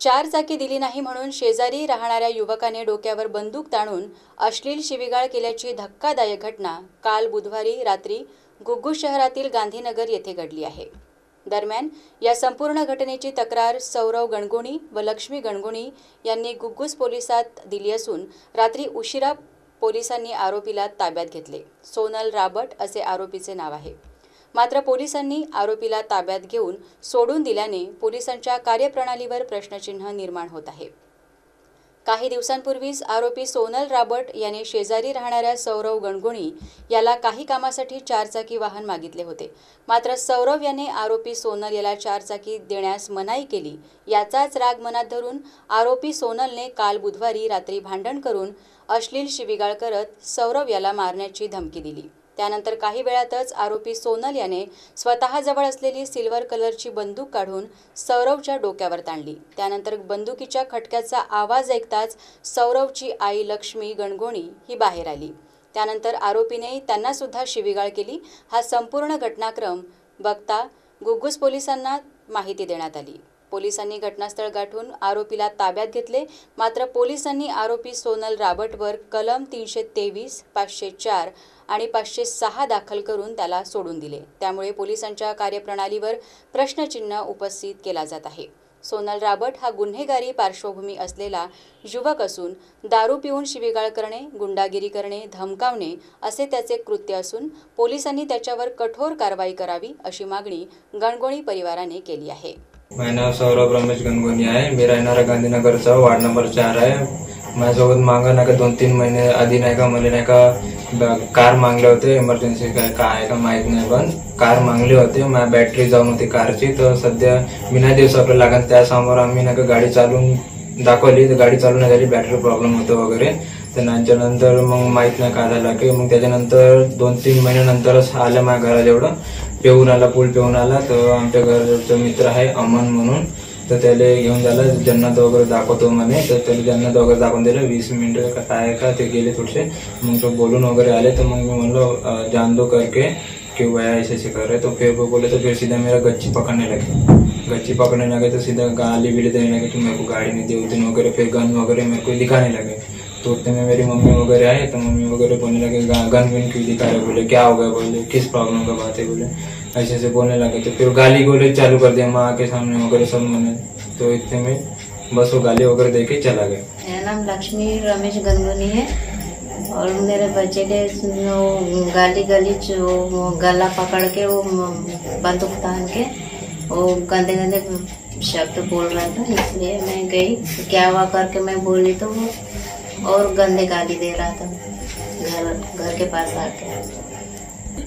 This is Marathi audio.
चार चाकी दिली नाही म्हणून शेजारी राहणाऱ्या युवकाने डोक्यावर बंदूक ताणून अश्लील शिवीगाळ केल्याची धक्कादायक घटना काल बुधवारी रात्री गुग्गू शहरातील गांधीनगर येथे घडली आहे. दरम्यान या संपूर्ण घटनेची तक्रार सौरव गणगुणी व लक्ष्मी गणगुणी यांनी गुग्गूस पोलिसात दिली असून रात्री उशिरा पोलिसांनी आरोपीला ताब्यात घेतले. सोनल राबट असे आरोपीचे नाव आहे. मात्र पोलिसांनी आरोपीला ताब्यात घेऊन सोडून दिल्याने पोलिसांच्या कार्यप्रणालीवर प्रश्नचिन्ह निर्माण होत आहे. काही दिवसांपूर्वीच आरोपी सोनल राबर्ट याने शेजारी राहणाऱ्या सौरव गणगुणी याला काही कामासाठी चारचाकी वाहन मागितले होते. मात्र सौरव याने आरोपी सोनल याला चारचाकी देण्यास मनाई केली. याचाच राग मनात धरून आरोपी सोनलने काल बुधवारी रात्री भांडण करून अश्लील शिवीगाळ करत सौरव याला मारण्याची धमकी दिली. त्यानंतर काही वेळातच आरोपी सोनल याने स्वतःजवळ असलेली सिल्वर कलरची बंदूक काढून सौरवच्या डोक्यावर ताणली. त्यानंतर बंदुकीच्या खटक्याचा आवाज ऐकताच सौरवची आई लक्ष्मी गणगोणी ही बाहेर आली. त्यानंतर आरोपीने त्यांना सुद्धा शिवीगाळ केली. हा संपूर्ण घटनाक्रम बघता गुग्गूस पोलिसांना माहिती देण्यात आली. पोलिसांनी घटनास्थळ गाठून आरोपीला ताब्यात घेतले. मात्र पोलिसांनी आरोपी सोनल राबटवर कलम तीनशे तेवीस पाचशे चार आणि पाचशे सहा दाखल करून त्याला सोडून दिले. त्यामुळे पोलिसांच्या कार्यप्रणालीवर प्रश्नचिन्ह उपस्थित केला जात आहे. सोनल राबट हा गुन्हेगारी पार्श्वभूमी असलेला युवक असून दारू पिऊन शिवीगाळ करणे गुंडागिरी करणे धमकावणे असे त्याचे कृत्य असून पोलिसांनी त्याच्यावर कठोर कारवाई करावी अशी मागणी गणगोणी परिवाराने केली आहे. माझं नाव सौरभ रमेश गणगोनी आहे मी राहणारा गांधीनगरचा वार्ड नंबर चार आहे माझ्यासोबत मागं नाही का दोन तीन महिने आधी नाही का मला नाही का कार मागले होते इमर्जन्सी काय काय आहे का माहीत नाही पण कार मागली होती माझी बॅटरी जाऊन होती कारची तर सध्या मी नाही देऊ शकलो लागण त्यासमोर आम्ही नाही का गाडी चालून दाखवली तर गाडी चालू नाही झाली बॅटरी प्रॉब्लेम होतो वगैरे तर त्याच्यानंतर मग माहीत नाही काय झालं. की मग त्याच्यानंतर दोन तीन महिन्यानंतरच आलं माझ्या घराजवळ पेऊन आला पूल पेऊन आला. तर आमच्या घरचा मित्र आहे अमन म्हणून. तर त्याला घेऊन झालं. जन्नत वगैरे दाखवतो म्हणे तर त्याला जन्नत वगैरे दाखवून दिलं. वीस मिनिटं का काय का ते गेले थोडेसे. मग तो बोलून वगैरे आले. तर मग मी म्हणलो जान दो करके कि वह ऐसे ऐसे कर रहे तो फिर वो बोले तो फिर सीधा मेरा गच्ची पकड़ने लगे. गच्ची पकड़ने लगे तो सीधा गाली बिली देने लगे तो मेरे को गाड़ी नहीं दी उस वगैरह फिर गन वगैरह मेरे को दिखाने लगे. तो उतने में मेरी मम्मी वगैरह आए तो मम्मी वगैरह बोलने लगे, "गा- गन विन क्यों दिखा रहे बोले, क्या हो गया? बोले, किस प्रॉब्लम का बात है? बोले, ऐसे ऐसे बोलने लगे। तो फिर गाली गोले चालू कर दिया, माँ के सामने वगैरह सब मैंने। तो इतने में बस वो गाली वगैरह दे के चला गया। मेरा नाम लक्ष्मी रमेश गंगोनी है और मेरे बच्चे के गाली गली वो गला पकड़ के वो बंदूक तान के वो गंदे गंदे शब्द बोल रहा था, इसलिए मैं गई। क्या हुआ करके मैं बोली तो वो और गंदे गाली दे रहा था। घर घर के पास आके।